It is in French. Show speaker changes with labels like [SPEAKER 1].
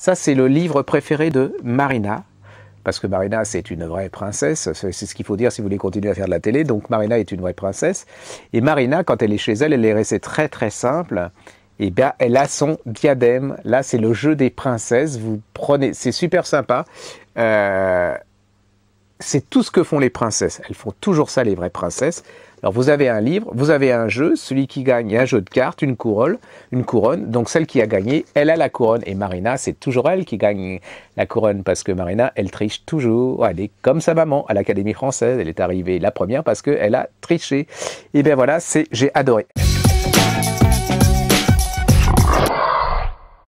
[SPEAKER 1] Ça, c'est le livre préféré de Marina. Parce que Marina, c'est une vraie princesse. C'est ce qu'il faut dire si vous voulez continuer à faire de la télé. Donc Marina est une vraie princesse. Et Marina, quand elle est chez elle, elle est restée très très simple. Et bien, elle a son diadème. Là, c'est le jeu des princesses. Vous prenez, c'est super sympa. Euh, c'est tout ce que font les princesses. Elles font toujours ça, les vraies princesses. Alors vous avez un livre, vous avez un jeu, celui qui gagne un jeu de cartes, une couronne, une couronne. Donc celle qui a gagné, elle a la couronne. Et Marina, c'est toujours elle qui gagne la couronne parce que Marina, elle triche toujours. Elle est comme sa maman à l'Académie française. Elle est arrivée la première parce qu'elle a triché. Et bien voilà, c'est j'ai adoré.